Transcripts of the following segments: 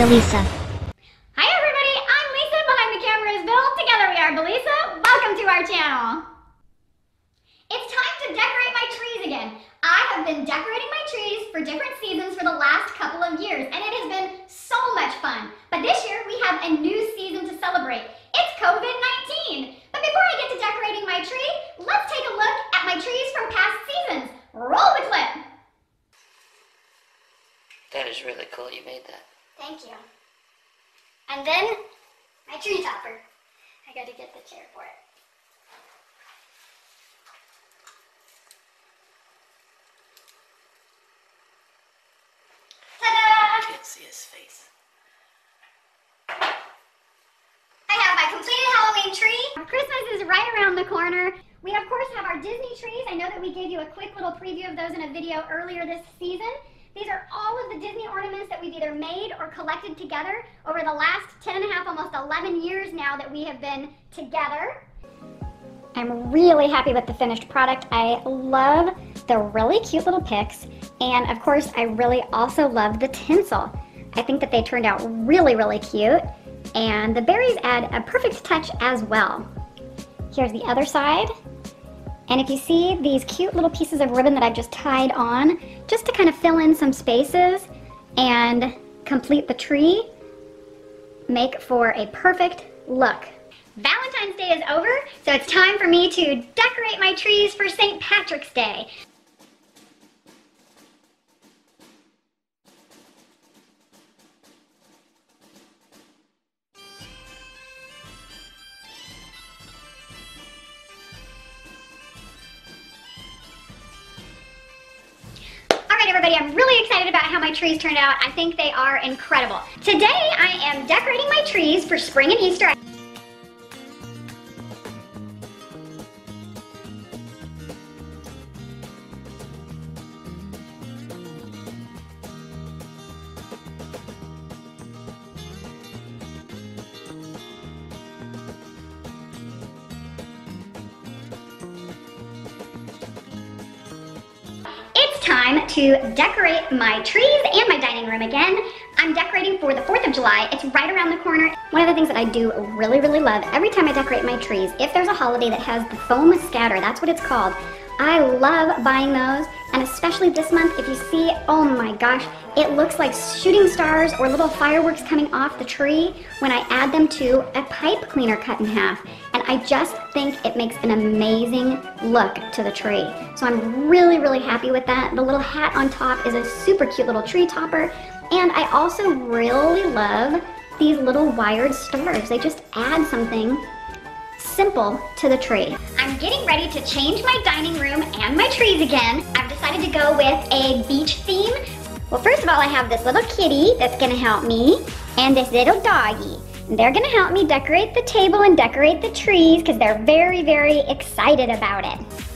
Billisa. Hi everybody, I'm Lisa. Behind the camera is Bill. Together we are Billisa. Welcome to our channel. It's time to decorate my trees again. I have been decorating my trees for different seasons for the last couple of years, and it has been so much fun. But this year we have a new season to celebrate. It's COVID-19. But before I get to decorating my tree, let's take a look at my trees from past seasons. Roll the clip. That is really cool. You made that. Thank you. And then my tree topper. I got to get the chair for it. Ta-da! Can't see his face. I have my completed Halloween tree. Christmas is right around the corner. We of course have our Disney trees. I know that we gave you a quick little preview of those in a video earlier this season. These are all of the Disney ornaments that we've either made or collected together over the last 10 and a half, almost 11 years now that we have been together. I'm really happy with the finished product. I love the really cute little picks. And of course, I really also love the tinsel. I think that they turned out really, really cute. And the berries add a perfect touch as well. Here's the other side. And if you see these cute little pieces of ribbon that I've just tied on, just to kind of fill in some spaces and complete the tree, make for a perfect look. Valentine's Day is over, so it's time for me to decorate my trees for St. Patrick's Day. I'm really excited about how my trees turned out. I think they are incredible. Today, I am decorating my trees for spring and Easter. Time to decorate my trees and my dining room again. I'm decorating for the 4th of July. It's right around the corner. One of the things that I do really, really love every time I decorate my trees, if there's a holiday that has the foam scatter, that's what it's called. I love buying those, and especially this month, if you see, oh my gosh, it looks like shooting stars or little fireworks coming off the tree when I add them to a pipe cleaner cut in half. And I just think it makes an amazing look to the tree. So I'm really, really happy with that. The little hat on top is a super cute little tree topper. And I also really love these little wired stars. They just add something simple to the tree. I'm getting ready to change my dining room and my trees again. I've decided to go with a beach theme. Well, first of all, I have this little kitty that's gonna help me and this little doggy. They're gonna help me decorate the table and decorate the trees because they're very, very excited about it.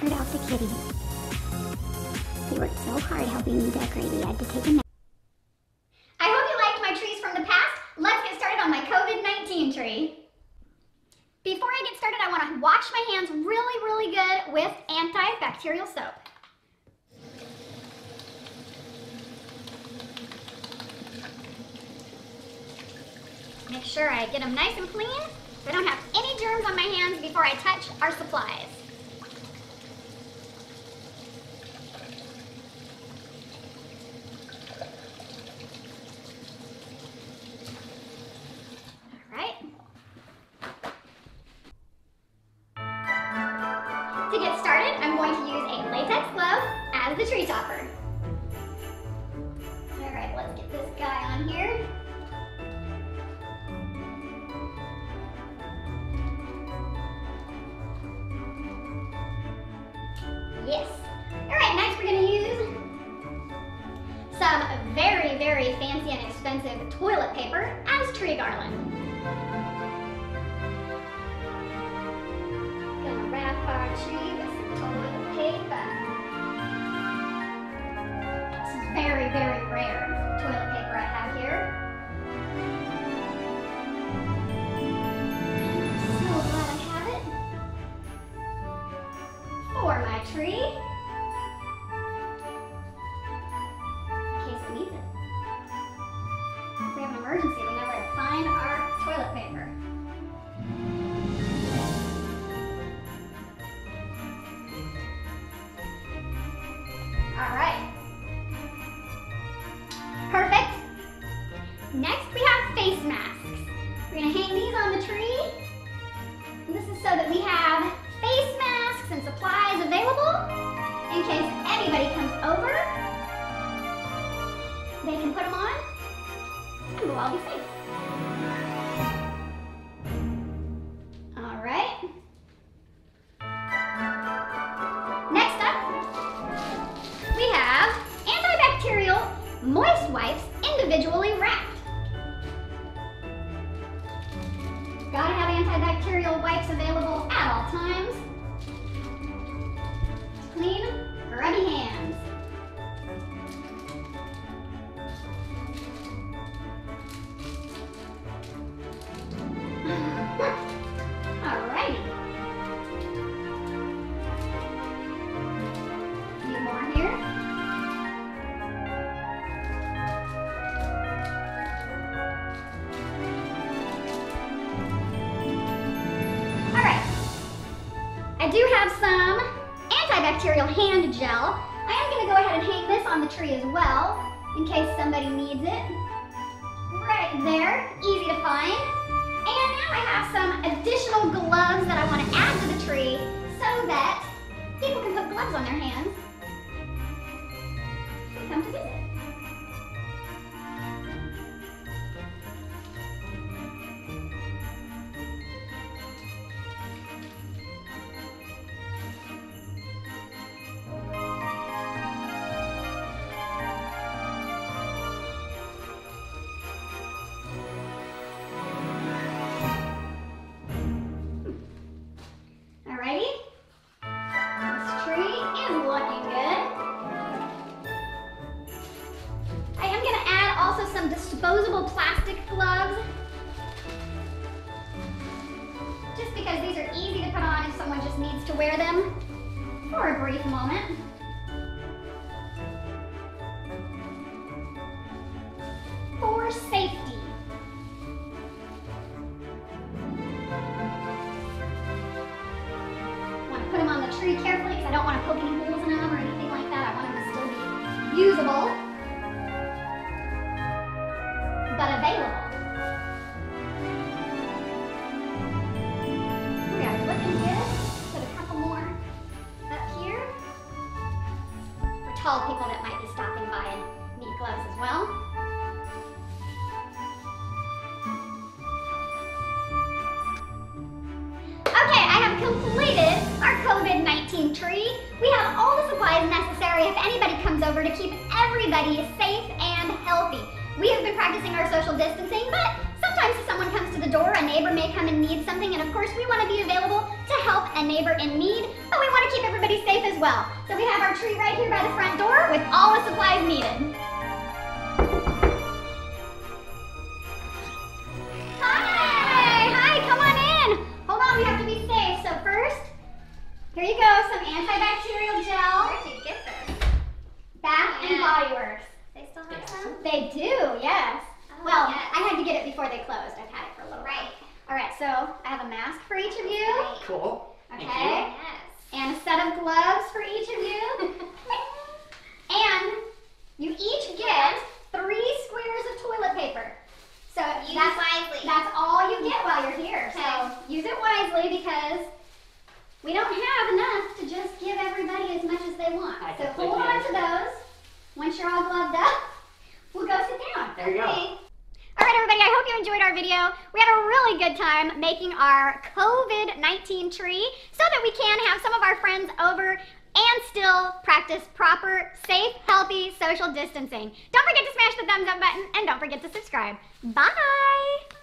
The kitty. He worked so hard helping me decorate, he had to take a nap. I hope you liked my trees from the past. Let's get started on my COVID-19 tree. Before I get started, I want to wash my hands really, really good with antibacterial soap. Make sure I get them nice and clean so I don't have any germs on my hands before I touch our supplies. Let's get this guy on here. Yes. All right, next we're gonna use some very, very fancy and expensive toilet paper as tree garland. Gonna wrap our tree with some toilet paper. Very, very rare toilet paper I have here. All right. Next up, we have antibacterial moist wipes individually wrapped. Gotta have antibacterial wipes available at all times. Do have some antibacterial hand gel. I am going to go ahead and hang this on the tree as well, in case somebody needs it. Right there, easy to find. And now I have some additional gloves that I want to add to the tree so that people can put gloves on their hands. Come to visit. Someone just needs to wear them for a brief moment. For safety. want to put them on the tree carefully because I don't want to poke any holes in them or anything like that. I want them to still be usable, supplies necessary if anybody comes over to keep everybody safe and healthy. We have been practicing our social distancing, but sometimes if someone comes to the door, a neighbor may come and need something, and of course we want to be available to help a neighbor in need, but we want to keep everybody safe as well. So we have our tree right here by the front door with all the supplies needed. Here you go, some antibacterial gel. Where'd you get this? Bath and Yeah. Body Works. They still have some? They do, yes. Oh, well, yes. I had to get it before they closed. I've had it for a little while. Right. All right, so I have a mask for each of you. Cool. Okay. Thank you. Yes. And a set of gloves for each of you. and you each get three squares of toilet paper. So Use that's, wisely. that's all you get while you're here. So Okay. use it wisely because we don't have enough to just give everybody as much as they want. I so completely hold on to understand. those. Once you're all gloved up, we'll go sit down. There you go. All right, everybody, I hope you enjoyed our video. We had a really good time making our COVID-19 tree so that we can have some of our friends over and still practice proper, safe, healthy social distancing. Don't forget to smash the thumbs up button and don't forget to subscribe. Bye!